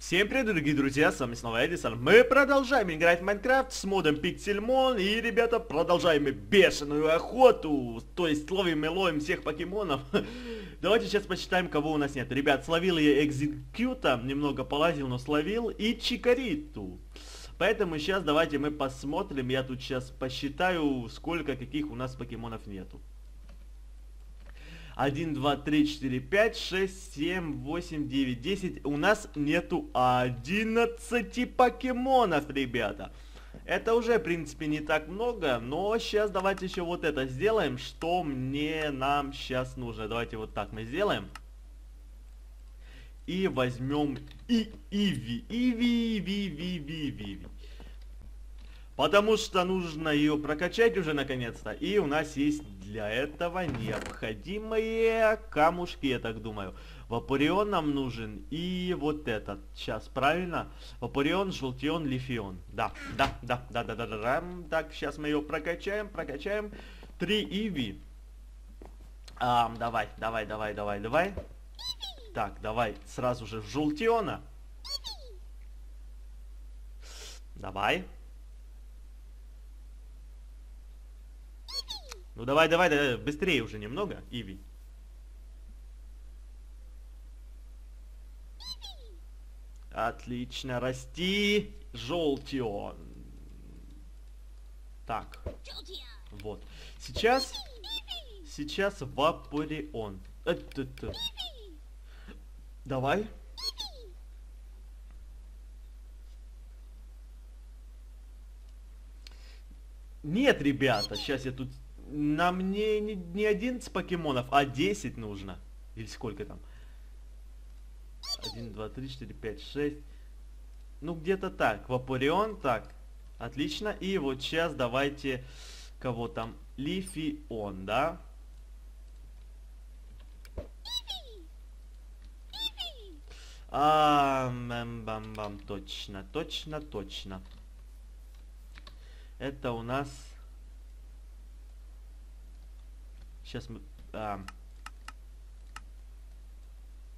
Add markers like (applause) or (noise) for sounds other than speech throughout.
Всем привет, дорогие друзья, с вами снова Эдисон. Мы продолжаем играть в Майнкрафт с модом Пиксельмон. И, ребята, продолжаем бешеную охоту. То есть ловим и ловим всех покемонов. (laughs) Давайте сейчас посчитаем, кого у нас нет. Ребят, словил я Экзекьюта, немного полазил, но словил. И Чикариту. Поэтому сейчас давайте мы посмотрим. Я тут сейчас посчитаю, сколько каких у нас покемонов нету. 1, 2, 3, 4, 5, 6, 7, 8, 9, 10. У нас нету 11 покемонов, ребята. Это уже, в принципе, не так много, но сейчас давайте еще вот это сделаем, что мне нам сейчас нужно. Давайте вот так мы сделаем. И возьмем и Иви, Иви, Иви, Иви, Иви. Потому что нужно ее прокачать уже наконец-то. И у нас есть для этого необходимые камушки, я так думаю. Вапорион нам нужен и вот этот. Сейчас, правильно? Вапорион, желтион, лифион. Да, да, да, да, да, да, да, да. Так, сейчас мы ее прокачаем, прокачаем. Три иви. А, давай, давай, давай, давай, давай. Так, давай сразу же в желтиона. Давай. Ну давай, давай, давай, быстрее уже немного, Иви. Отлично, расти, желтион. Так, вот. Сейчас, сейчас вапорион. Это. Давай. Нет, ребята, сейчас я тут нам не, не, не 11 покемонов, а 10 нужно. Или сколько там? 1, 2, 3, 4, 5, 6. Ну, где-то так. Вапорион, так. Отлично. И вот сейчас давайте... Кого там? Лифион, да? А, бам, бам, бам, точно, точно, точно. Это у нас Сейчас мы... А,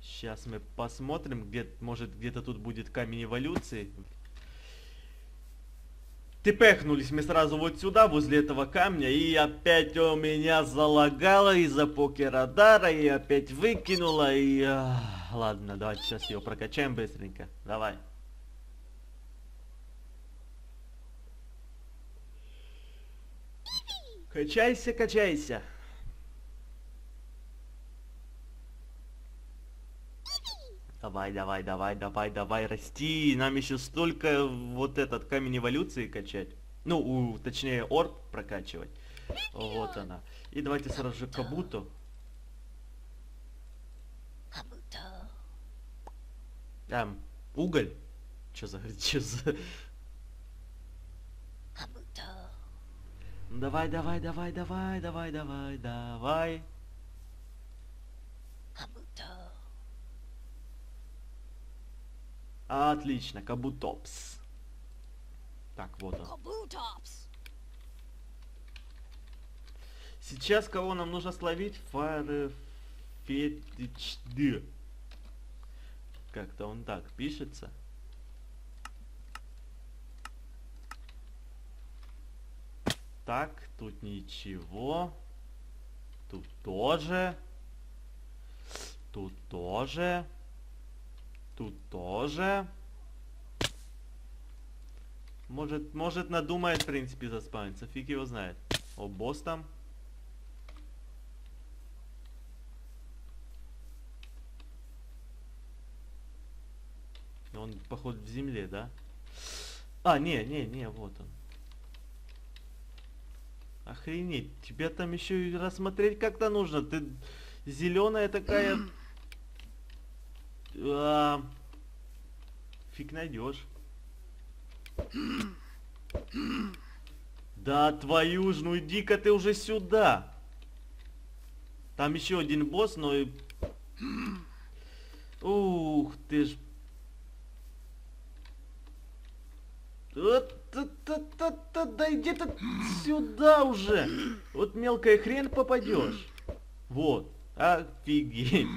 сейчас мы посмотрим, где, может где-то тут будет камень эволюции. Тпехнулись мы сразу вот сюда, возле этого камня, и опять у меня залагало из-за покерадара, и опять выкинуло, и... А, ладно, давайте сейчас ее прокачаем быстренько. Давай. Качайся, качайся. Давай, давай, давай, давай, давай, расти. Нам еще столько вот этот камень эволюции качать. Ну, у, точнее, орб прокачивать. Вот она. И давайте сразу же Кабуту. Там, уголь. Че за... Че за... Давай, давай, давай, давай, давай, давай, давай. Отлично, Кабутопс. Так, вот он. Сейчас кого нам нужно словить? Фарфетичды. Как-то он так пишется. Так, тут ничего. Тут тоже. Тут тоже. Тут тоже. Может, может надумает, в принципе, заспавниться. Фиг его знает. О, босс там. Он, походу, в земле, да? А, не, не, не, вот он. Охренеть, тебя там еще и рассмотреть как-то нужно. Ты зеленая такая а, фиг найдешь. Да твою ж, ну иди-ка ты уже сюда. Там еще один босс, но... и Ух ты ж. Да иди ты сюда уже. Вот мелкая хрен попадешь. Вот. Офигеть.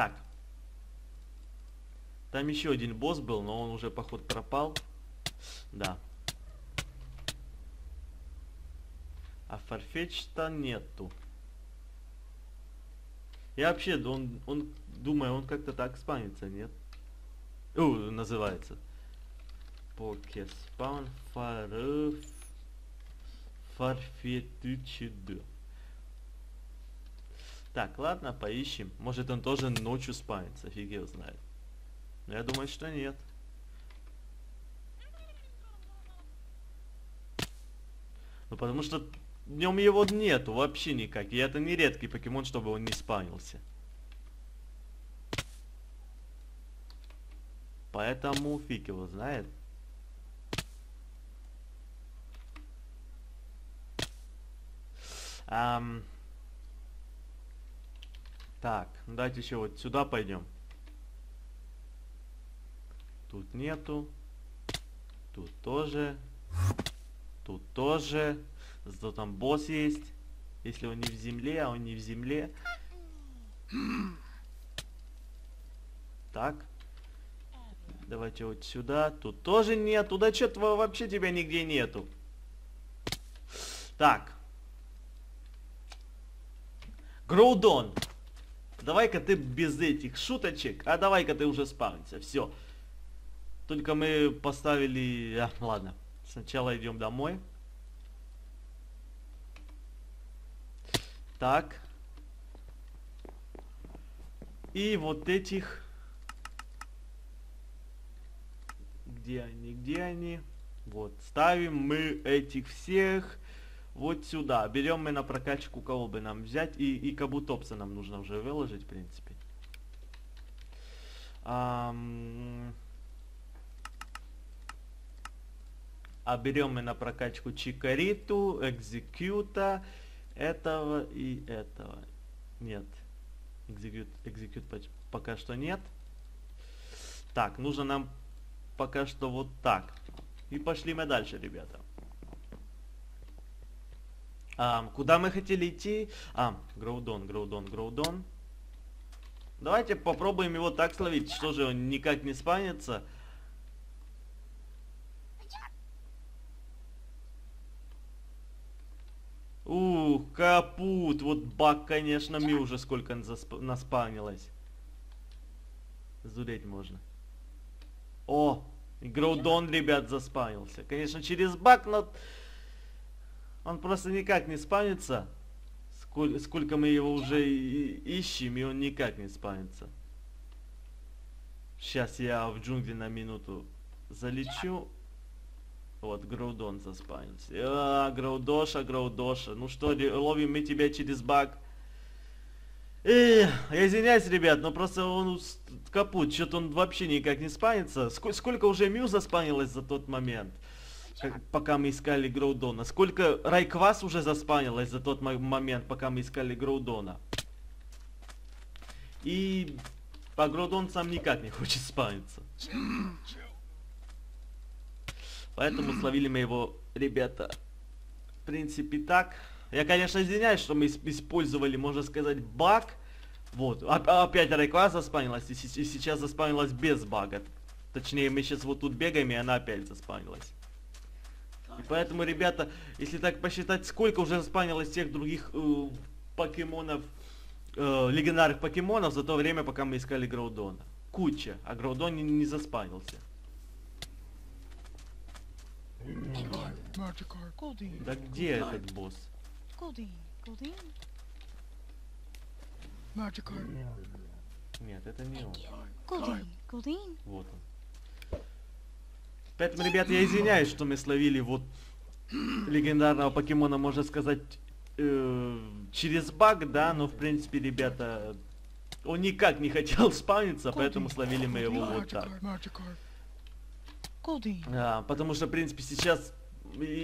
Так. Там еще один босс был, но он уже, поход, пропал. Да. А фарфетч-то нету. Я вообще, он, он, думаю, он как-то так спанится, нет? У, называется. Покеспан фар... Фарфетычеды. Так, ладно, поищем. Может он тоже ночью спанится, фиг его знает. Но я думаю, что нет. Ну потому что днем его нету вообще никак. И это не редкий покемон, чтобы он не спанился. Поэтому фиг его знает. Um, так, давайте еще вот сюда пойдем. Тут нету. Тут тоже. Тут тоже. Зато там босс есть. Если он не в земле, а он не в земле. Так. Давайте вот сюда. Тут тоже нет. Туда что-то вообще тебя нигде нету. Так. Гроудон. Давай-ка ты без этих шуточек. А давай-ка ты уже спавнится. Все. Только мы поставили... А, ладно. Сначала идем домой. Так. И вот этих... Где они? Где они? Вот. Ставим мы этих всех вот сюда. Берем мы на прокачку, кого бы нам взять. И, и Кабутопса нам нужно уже выложить, в принципе. Ам... А берем мы на прокачку Чикариту, Экзекьюта, этого и этого. Нет. Экзекьют, экзекьют пока что нет. Так, нужно нам пока что вот так. И пошли мы дальше, ребята. А, куда мы хотели идти? А, Гроудон, Гроудон, Гроудон. Давайте попробуем его так словить. Что же, он никак не спанится? Ух, капут. Вот баг, конечно, ми уже сколько наспанилось. Зуреть можно. О, Гроудон, ребят, заспанился. Конечно, через баг, но... Он просто никак не спанится. Сколь, сколько мы его уже ищем, и он никак не спанится. Сейчас я в джунгли на минуту залечу. Вот, Граудон заспанился. А, Граудоша, Граудоша. Ну что, ловим мы тебя через баг. Эх, я извиняюсь, ребят, но просто он капут. Что-то он вообще никак не спанится. Ск сколько уже Мю заспанилось за тот момент, пока мы искали Граудона. Сколько Райквас уже заспанилось за тот момент, пока мы искали Граудона. И по Граудон сам никак не хочет спаниться. Поэтому словили мы его, ребята, в принципе так. Я, конечно, извиняюсь, что мы использовали, можно сказать, баг. Вот, опять рекла заспанилась, и сейчас заспанилась без бага. Точнее, мы сейчас вот тут бегаем, и она опять заспанилась. И поэтому, ребята, если так посчитать, сколько уже заспанилось всех других э, покемонов, э, легендарных покемонов за то время, пока мы искали Граудона. Куча, а Граудон не, не заспанился. Да где этот босс? Нет, это не он. Вот он. Поэтому, ребят, я извиняюсь, что мы словили вот легендарного покемона, можно сказать, э, через баг, да, но в принципе, ребята, он никак не хотел (laughs) спавниться, поэтому словили мы его вот так. А, потому что, в принципе, сейчас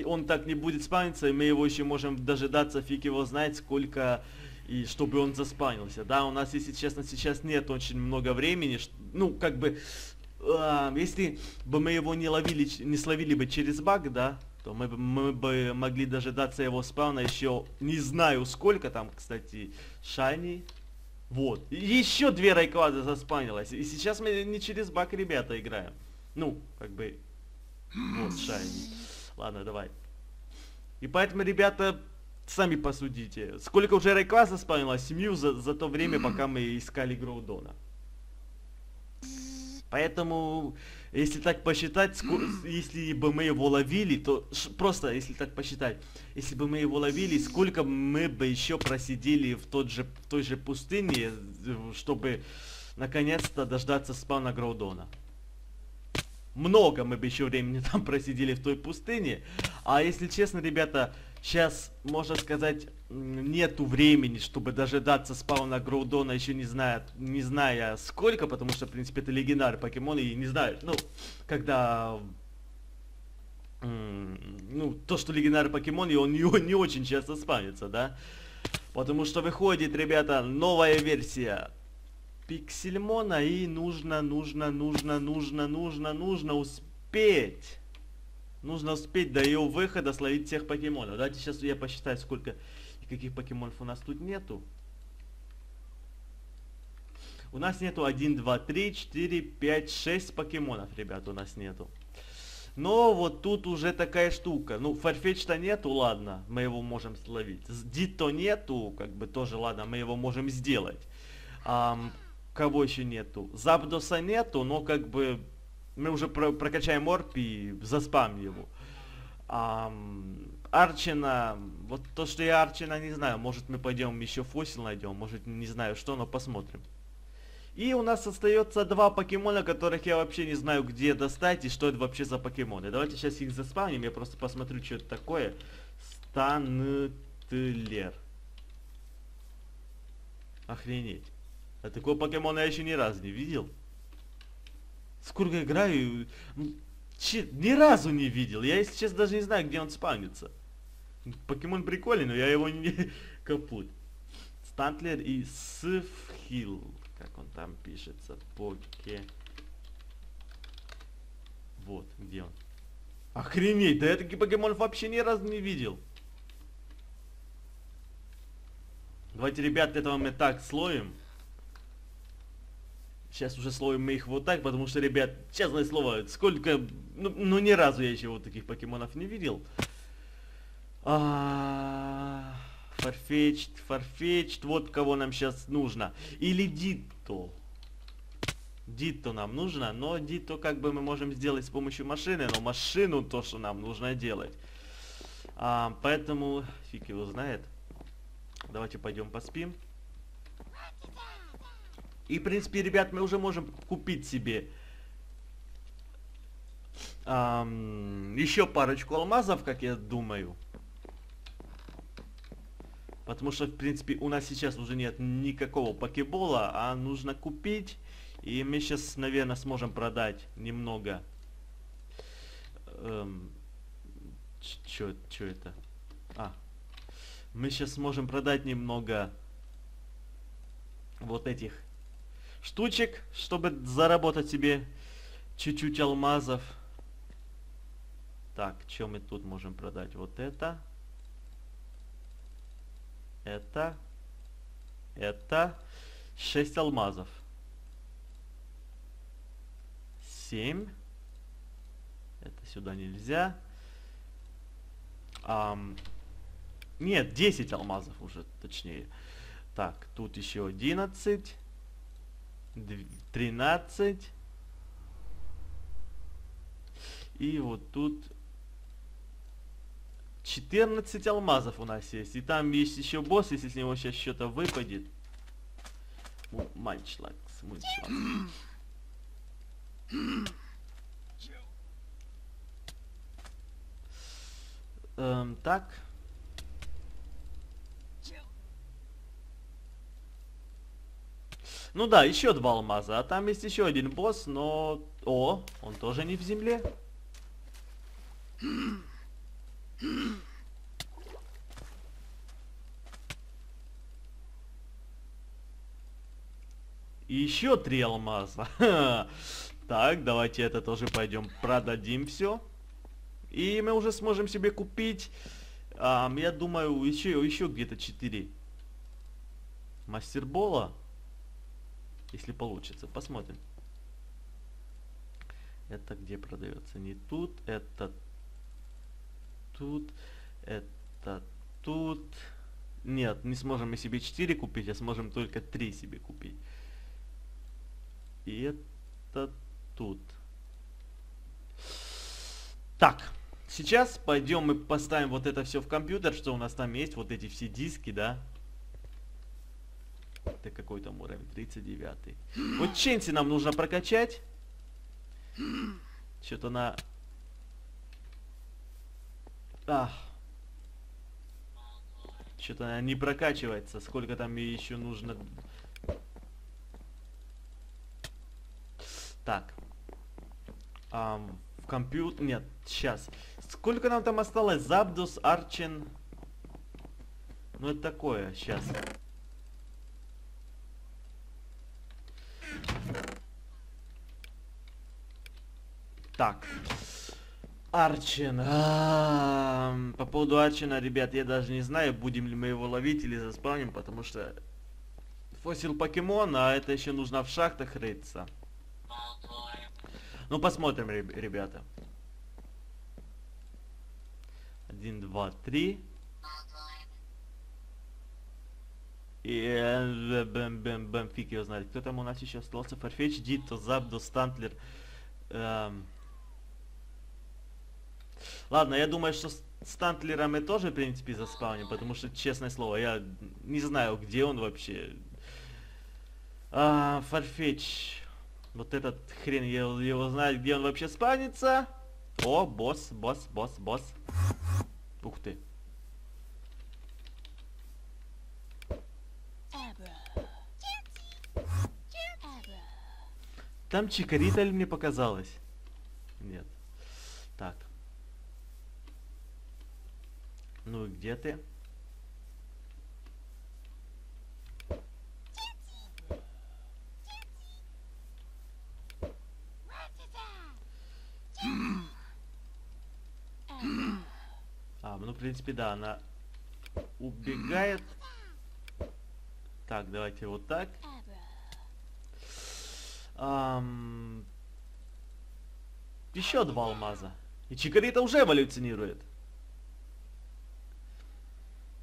он так не будет спаниться, и мы его еще можем дожидаться, фиг его знает, сколько, и чтобы он заспанился. Да, у нас, если честно, сейчас нет очень много времени, ну, как бы, а, если бы мы его не ловили, не словили бы через баг, да, то мы, мы бы могли дожидаться его спауна еще не знаю сколько там, кстати, шайни. Вот. Еще две райклады заспанилось. И сейчас мы не через баг, ребята, играем. Ну, как бы... Вот, шайни. Ладно, давай. И поэтому, ребята, сами посудите. Сколько уже райква заспанилось семью за, за то время, пока мы искали Гроудона. Поэтому, если так посчитать, если бы мы его ловили, то просто, если так посчитать, если бы мы его ловили, сколько мы бы еще просидели в, тот же, в той же пустыне, чтобы наконец-то дождаться спавна Гроудона. Много мы бы еще времени (laughs) там просидели в той пустыне. А если честно, ребята, сейчас, можно сказать, нету времени, чтобы дожидаться спауна Гроудона, еще не зная, не зная сколько, потому что, в принципе, это легендар покемон, и не знаю, ну, когда... Ну, то, что легендар покемон, и он не, (laughs) не очень часто спавнится, да? Потому что выходит, ребята, новая версия Пиксельмона, и нужно, нужно, нужно, нужно, нужно, нужно успеть Нужно успеть до ее выхода словить всех покемонов. Давайте сейчас я посчитаю, сколько и каких покемонов у нас тут нету. У нас нету 1, 2, 3, 4, 5, 6 покемонов, ребят, у нас нету. Но вот тут уже такая штука. Ну, Фарфетч-то нету, ладно, мы его можем словить. Дито нету, как бы тоже, ладно, мы его можем сделать. Ам, кого еще нету? Запдоса нету, но как бы мы уже про прокачаем орп и заспам его. А, Арчина, вот то, что я Арчина не знаю, может мы пойдем еще фосил найдем, может не знаю что, но посмотрим. И у нас остается два покемона, которых я вообще не знаю где достать и что это вообще за покемоны. Давайте сейчас их заспавним, я просто посмотрю, что это такое. Стантлер. Охренеть. А такого покемона я еще ни разу не видел сколько играю, че, ни разу не видел. Я, если честно, даже не знаю, где он спавнится. Покемон прикольный, но я его не... (laughs) Капут. Стантлер и Сифхил. Как он там пишется? Поке... Вот, где он? Охренеть, да я таких покемонов вообще ни разу не видел. Давайте, ребят, этого мы так слоем. Сейчас уже словим их вот так, потому что, ребят, честное слово, сколько... Ну, ну ни разу я еще вот таких покемонов не видел. А, Фарфетчт, вот кого нам сейчас нужно. Или Дитто. Дитто нам нужно, но Дитто как бы мы можем сделать с помощью машины, но машину то, что нам нужно делать. А, поэтому, фиг его знает. Давайте пойдем поспим. И, в принципе, ребят, мы уже можем купить себе эм, еще парочку алмазов, как я думаю. Потому что, в принципе, у нас сейчас уже нет никакого покебола, а нужно купить. И мы сейчас, наверное, сможем продать немного. Эм, Чё, чё это? А. Мы сейчас сможем продать немного вот этих штучек, чтобы заработать себе чуть-чуть алмазов. Так, что мы тут можем продать? Вот это. Это. Это. 6 алмазов. 7. Это сюда нельзя. Um, нет, 10 алмазов уже, точнее. Так, тут еще 11. 13. И вот тут 14 алмазов у нас есть. И там есть еще босс, если с него сейчас что-то выпадет. Мальчлакс, мальчлакс. Эм, так. Ну да, еще два алмаза. А там есть еще один босс, но... О, он тоже не в земле. Еще три алмаза. (laughs) так, давайте это тоже пойдем продадим все. И мы уже сможем себе купить, я думаю, еще, еще где-то 4 мастербола. Если получится. Посмотрим. Это где продается? Не тут, это тут, это тут. Нет, не сможем мы себе 4 купить, а сможем только 3 себе купить. И это тут. Так, сейчас пойдем мы поставим вот это все в компьютер, что у нас там есть, вот эти все диски, да. Это какой там уровень? 39. Вот Ченси нам нужно прокачать. Что-то на... Ах. Что-то она не прокачивается. Сколько там ей еще нужно... Так. Ам, в компьютер... Нет, сейчас. Сколько нам там осталось? Забдус, Арчен... Ну это такое, сейчас. Так. Арчен. А -а -а. По поводу Арчена, ребят, я даже не знаю, будем ли мы его ловить или заспавним, потому что фосил покемон, а это еще нужно в шахтах рыться. Ну, посмотрим, ребята. Один, два, три. И бэм, бэм, бэм, фиг его знает. Кто там у нас еще остался? Фарфетч, Дитто, Забдо, Стантлер. Эм, Ладно, я думаю, что с Стантлером мы тоже, в принципе, заспавним, потому что, честное слово, я не знаю, где он вообще. А, Фарфетч. Вот этот хрен, я его знаю, где он вообще спавнится. О, босс, босс, босс, босс. Ух ты. Там Чикарита ли мне показалось? Нет. Так. Ну где ты? А, ну в принципе да, она убегает. Так, давайте вот так. Ам... Еще два алмаза. И Чикарита уже эволюционирует.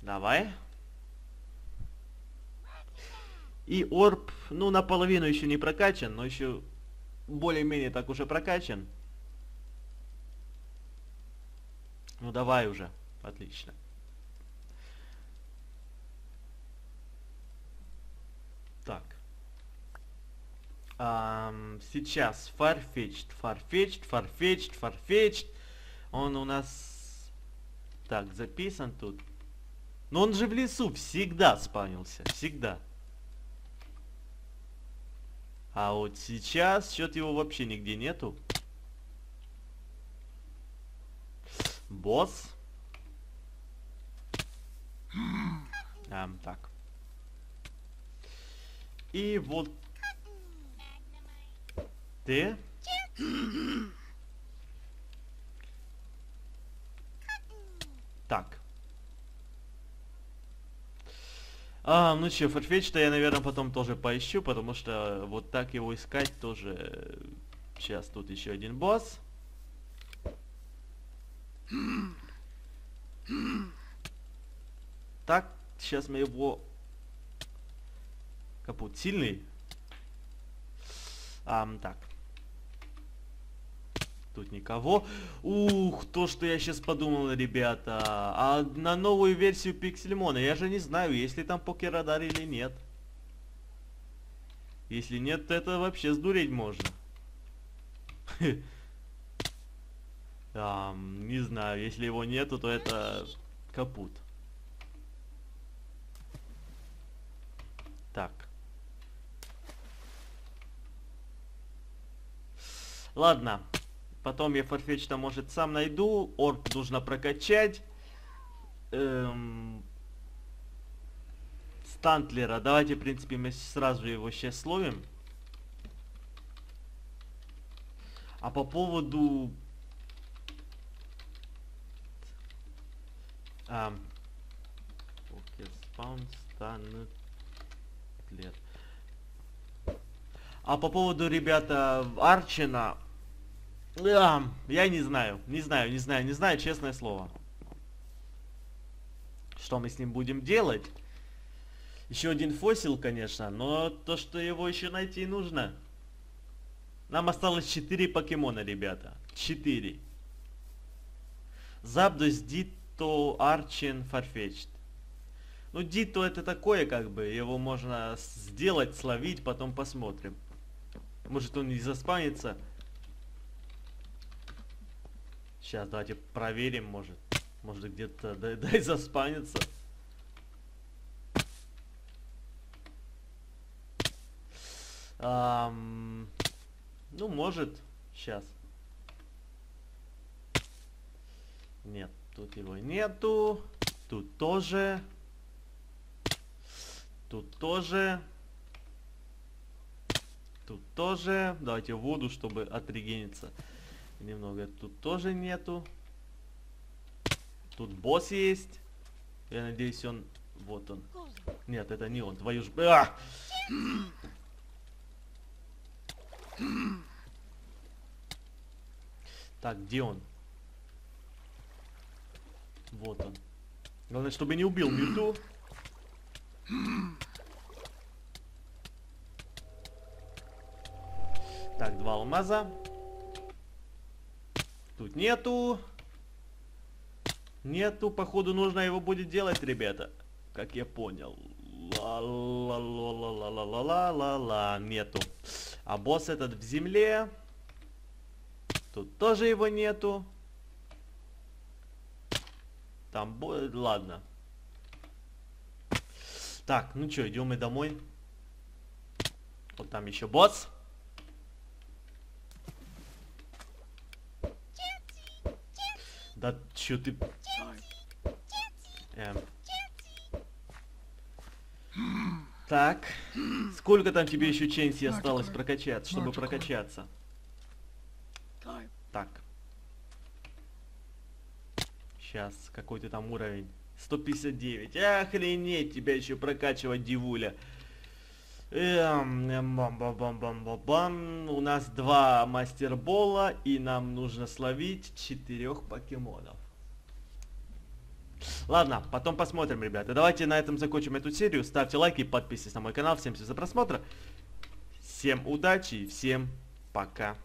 Давай. И орб, ну, наполовину еще не прокачан, но еще более-менее так уже прокачан. Ну, давай уже. Отлично. Так. Um, сейчас Farfetched, Farfetched, Farfetched, Farfetched. Он у нас... Так, записан тут. Но он же в лесу всегда спанился. Всегда. А вот сейчас что-то его вообще нигде нету. Босс. А, так. И вот ты. Так. А, ну что, Farfetch-то я, наверное, потом тоже поищу, потому что вот так его искать тоже... Сейчас тут еще один босс. Так, сейчас мы его... Капут сильный. А, так. Тут никого. Ух, то, что я сейчас подумал, ребята. А на новую версию Пиксельмона я же не знаю, есть ли там покерадар или нет. Если нет, то это вообще сдуреть можно. (laughs) не знаю, если его нету, то это капут. Так. Ладно. Потом я фарфетч-то, может, сам найду. Орб нужно прокачать. Эм... Стантлера. Давайте, в принципе, мы сразу его сейчас словим. А по поводу... Стантлер. А по поводу, ребята, Арчина... Я не знаю, не знаю, не знаю, не знаю, честное слово. Что мы с ним будем делать? Еще один фосил, конечно, но то, что его еще найти нужно. Нам осталось 4 покемона, ребята. 4. Запдус, Дито, Арчин, Фарфетчд. Ну, Дито это такое, как бы, его можно сделать, словить, потом посмотрим. Может он не заспанится. Сейчас давайте проверим, может. Может где-то дай, (laughs) дай заспанится. Um, ну, может. Сейчас. Нет, тут его нету. Тут тоже. Тут тоже. Тут тоже. Давайте воду, чтобы отрегениться немного. Тут тоже нету. Тут босс есть. Я надеюсь, он... Вот он. Нет, это не он. Твою ж... А! Так, где он? Вот он. Главное, чтобы не убил Мюту. Так, два алмаза. Тут нету. Нету, походу нужно его будет делать, ребята. Как я понял. Ла-ла-ла-ла-ла-ла-ла-ла-ла. Нету. А босс этот в земле. Тут тоже его нету. Там, ладно. Так, ну что, идем мы домой. Вот там еще босс. Да чё ты... Эм. Так. Сколько там тебе еще ченси осталось прокачаться, чтобы прокачаться? Так. Сейчас, какой ты там уровень? 159. Охренеть тебя еще прокачивать, дивуля. Эм, эм, бам, бам, бам, бам, бам, бам. У нас два мастербола, и нам нужно словить четырех покемонов. Ладно, потом посмотрим, ребята. Давайте на этом закончим эту серию. Ставьте лайки, подписывайтесь на мой канал. Всем спасибо за просмотр. Всем удачи и всем пока.